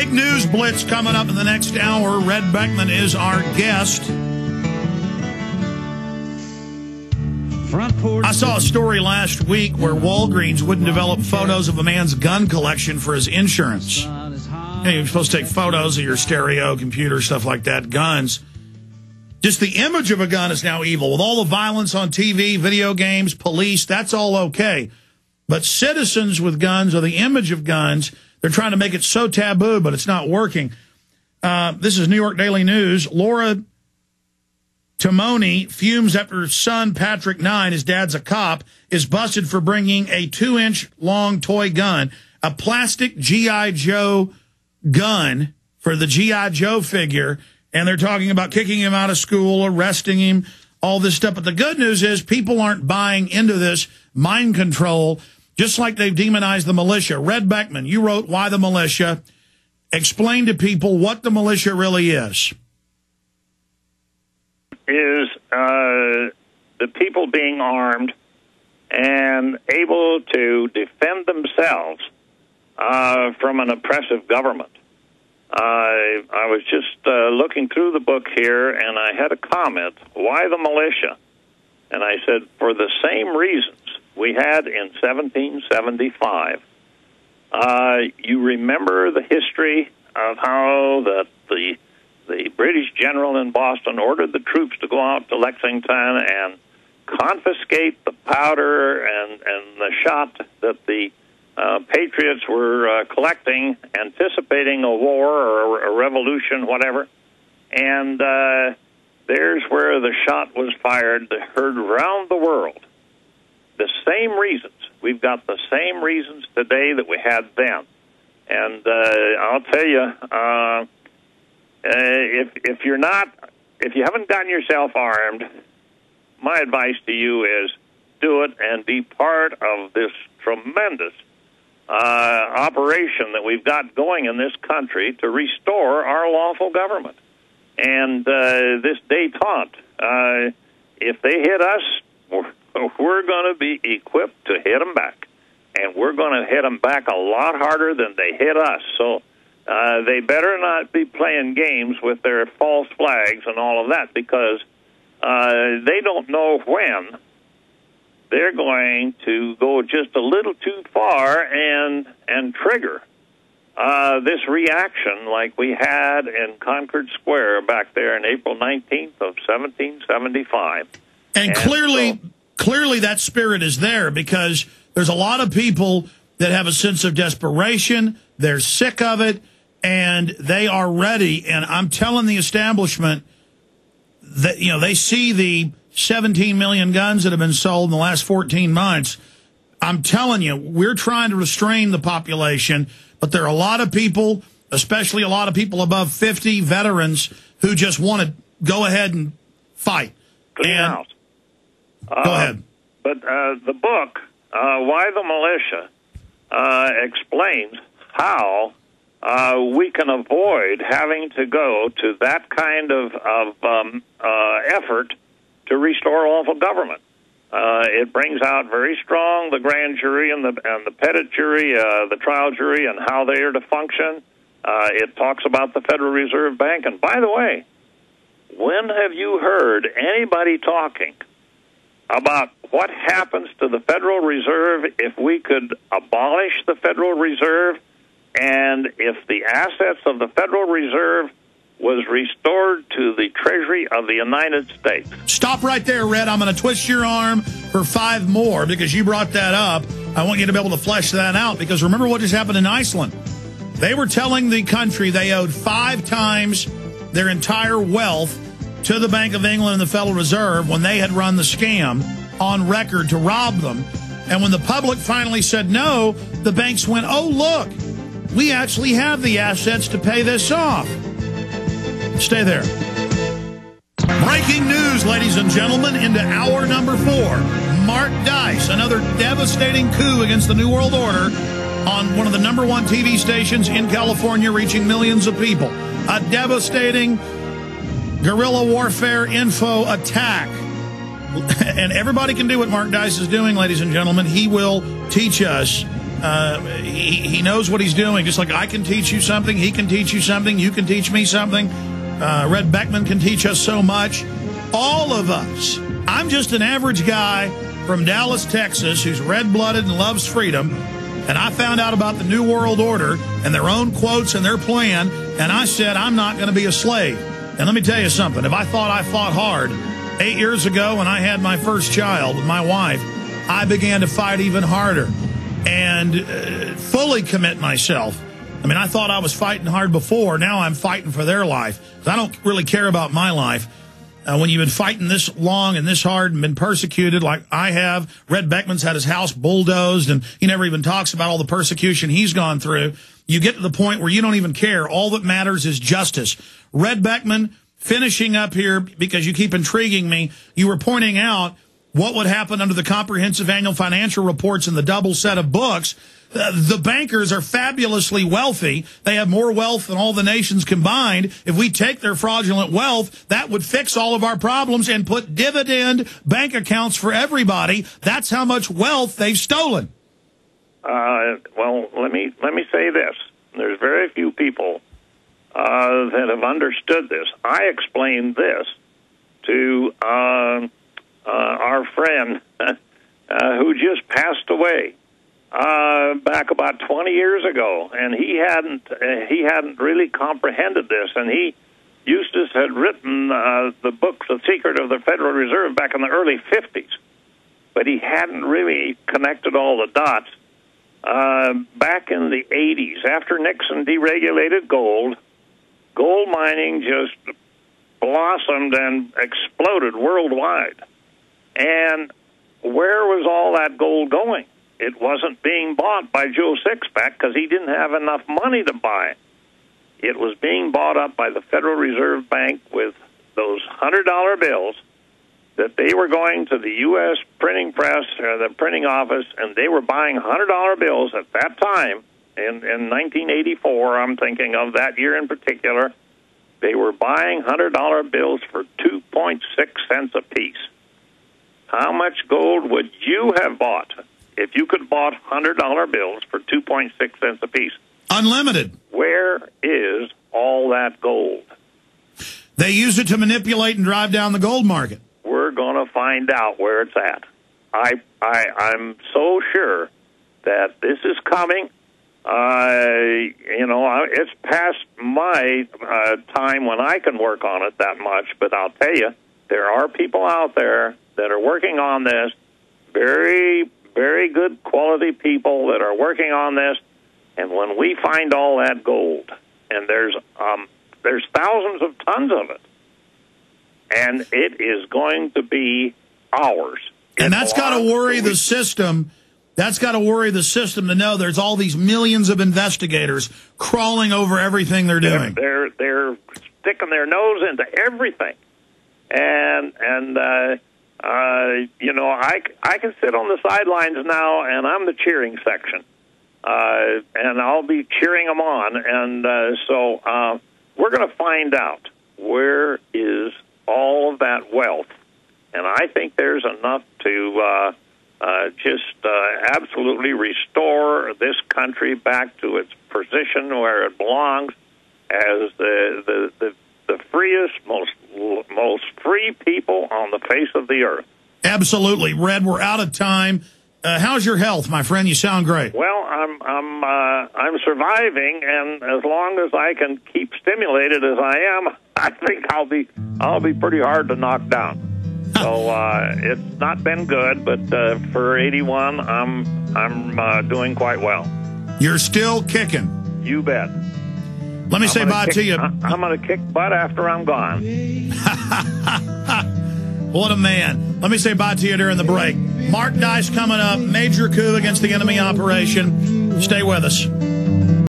Big news blitz coming up in the next hour. Red Beckman is our guest. I saw a story last week where Walgreens wouldn't develop photos of a man's gun collection for his insurance. Know, you're supposed to take photos of your stereo, computer, stuff like that, guns. Just the image of a gun is now evil. With all the violence on TV, video games, police, that's all okay. But citizens with guns or the image of guns, they're trying to make it so taboo, but it's not working. Uh, this is New York Daily News. Laura Timoney fumes after her son, Patrick Nine, his dad's a cop, is busted for bringing a two inch long toy gun, a plastic G.I. Joe gun for the G.I. Joe figure. And they're talking about kicking him out of school, arresting him, all this stuff. But the good news is people aren't buying into this mind control, just like they've demonized the militia. Red Beckman, you wrote Why the Militia. Explain to people what the militia really is is uh, the people being armed and able to defend themselves uh, from an oppressive government. I I was just uh, looking through the book here, and I had a comment. Why the militia? And I said for the same reasons we had in 1775. Uh, you remember the history of how the the the British general in Boston ordered the troops to go out to Lexington and confiscate the powder and, and the shot that the uh, patriots were uh, collecting, anticipating a war or a revolution, whatever. And uh, there's where the shot was fired, heard around the world. The same reasons. We've got the same reasons today that we had then. And uh, I'll tell you, uh, uh, if if you're not, if you haven't gotten yourself armed, my advice to you is do it and be part of this tremendous uh, operation that we've got going in this country to restore our lawful government. And uh, this detente, uh, if they hit us, we're, we're going to be equipped to hit them back. And we're going to hit them back a lot harder than they hit us. So uh, they better not be playing games with their false flags and all of that because uh, they don't know when they're going to go just a little too far and and trigger uh, this reaction like we had in Concord Square back there in April 19th of 1775. And, and clearly, so, clearly that spirit is there because there's a lot of people that have a sense of desperation. They're sick of it and they are ready. And I'm telling the establishment that, you know, they see the 17 million guns that have been sold in the last 14 months. I'm telling you, we're trying to restrain the population, but there are a lot of people, especially a lot of people above 50 veterans who just want to go ahead and fight. Clean and, house. Go uh, ahead. But uh, the book, uh, Why the Militia, uh, explains how uh, we can avoid having to go to that kind of, of um, uh, effort to restore lawful government. Uh, it brings out very strong the grand jury and the and the petit jury, uh, the trial jury, and how they are to function. Uh, it talks about the Federal Reserve Bank. And by the way, when have you heard anybody talking about what happens to the Federal Reserve if we could abolish the Federal Reserve and if the assets of the Federal Reserve was restored to the Treasury of the United States. Stop right there, Red. I'm going to twist your arm for five more because you brought that up. I want you to be able to flesh that out because remember what just happened in Iceland. They were telling the country they owed five times their entire wealth to the Bank of England and the Federal Reserve when they had run the scam on record to rob them. And when the public finally said no, the banks went, oh, look, we actually have the assets to pay this off. Stay there. Breaking news, ladies and gentlemen, into hour number four. Mark Dice, another devastating coup against the New World Order on one of the number one TV stations in California, reaching millions of people. A devastating guerrilla warfare info attack. And everybody can do what Mark Dice is doing, ladies and gentlemen. He will teach us Uh, he, he knows what he's doing. Just like I can teach you something, he can teach you something, you can teach me something. Uh, Red Beckman can teach us so much. All of us. I'm just an average guy from Dallas, Texas, who's red blooded and loves freedom. And I found out about the New World Order and their own quotes and their plan. And I said, I'm not going to be a slave. And let me tell you something. If I thought I fought hard eight years ago when I had my first child with my wife, I began to fight even harder and uh, fully commit myself. I mean, I thought I was fighting hard before. Now I'm fighting for their life. I don't really care about my life. Uh, when you've been fighting this long and this hard and been persecuted like I have, Red Beckman's had his house bulldozed and he never even talks about all the persecution he's gone through. You get to the point where you don't even care. All that matters is justice. Red Beckman, finishing up here because you keep intriguing me, you were pointing out what would happen under the comprehensive annual financial reports in the double set of books. Uh, the bankers are fabulously wealthy. They have more wealth than all the nations combined. If we take their fraudulent wealth, that would fix all of our problems and put dividend bank accounts for everybody. That's how much wealth they've stolen. Uh, well, let me let me say this: there's very few people uh, that have understood this. I explained this to uh, our friend uh, who just passed away uh, back about 20 years ago, and he hadn't uh, he hadn't really comprehended this, and he Eustace had written uh, the book The Secret of the Federal Reserve back in the early 50s, but he hadn't really connected all the dots. Uh, back in the 80s, after Nixon deregulated gold, gold mining just blossomed and exploded worldwide. And where was all that gold going? it wasn't being bought by Joe Sixpack because he didn't have enough money to buy it. It was being bought up by the Federal Reserve Bank with those hundred dollar bills that they were going to the U.S. printing press or the printing office, and they were buying hundred dollar bills at that time in in 1984. I'm thinking of that year in particular. They were buying hundred dollar bills for 2.6 cents a piece. How much gold would you have bought if you could bought hundred dollar bills for two point six cents a piece, unlimited. Where is all that gold? They use it to manipulate and drive down the gold market. We're going to find out where it's at. I, I, I'm so sure that this is coming. Uh, you know, it's past my uh, time when I can work on it that much, but I'll tell you, there are people out there that are working on this very very good quality people that are working on this. And when we find all that gold, and there's um, there's thousands of tons of it, and it is going to be ours. And that's got to worry the system. That's got to worry the system to know there's all these millions of investigators crawling over everything they're doing. They're they're, they're sticking their nose into everything, and and uh, uh, you know, I, I can sit on the sidelines now, and I'm the cheering section, uh, and I'll be cheering them on. And uh, so uh, we're going to find out where is all of that wealth, and I think there's enough to uh, uh, just uh, absolutely restore this country back to its position where it belongs as the the, the the freest, most most free people on the face of the earth. Absolutely, Red. We're out of time. Uh, how's your health, my friend? You sound great. Well, I'm I'm uh, I'm surviving, and as long as I can keep stimulated as I am, I think I'll be I'll be pretty hard to knock down. So uh, it's not been good, but uh, for 81, I'm I'm uh, doing quite well. You're still kicking. You bet. Let me I'm say bye kick, to you. I'm going to kick butt after I'm gone. what a man. Let me say bye to you during the break. Mark Dice coming up. Major coup against the enemy operation. Stay with us.